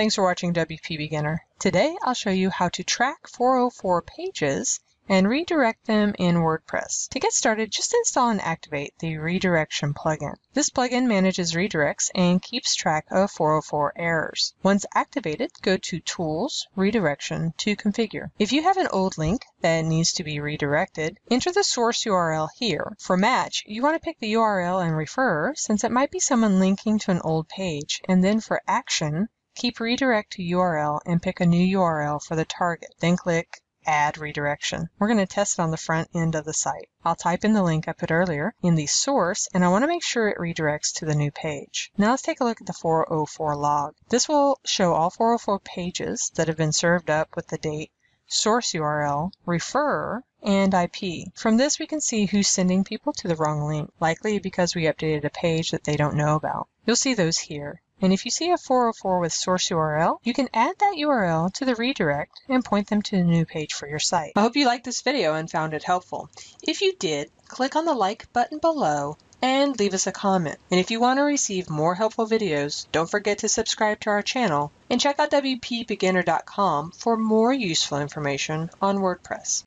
Thanks for watching WP Beginner. Today I'll show you how to track 404 pages and redirect them in WordPress. To get started, just install and activate the redirection plugin. This plugin manages redirects and keeps track of 404 errors. Once activated, go to Tools, Redirection to configure. If you have an old link that needs to be redirected, enter the source URL here. For match, you want to pick the URL and referrer since it might be someone linking to an old page. And then for action, keep redirect to URL and pick a new URL for the target. Then click add redirection. We're going to test it on the front end of the site. I'll type in the link I put earlier in the source, and I want to make sure it redirects to the new page. Now let's take a look at the 404 log. This will show all 404 pages that have been served up with the date, source URL, referrer, and IP. From this, we can see who's sending people to the wrong link, likely because we updated a page that they don't know about. You'll see those here. And if you see a 404 with source URL, you can add that URL to the redirect and point them to the new page for your site. I hope you liked this video and found it helpful. If you did, click on the like button below and leave us a comment. And if you want to receive more helpful videos, don't forget to subscribe to our channel and check out WPBeginner.com for more useful information on WordPress.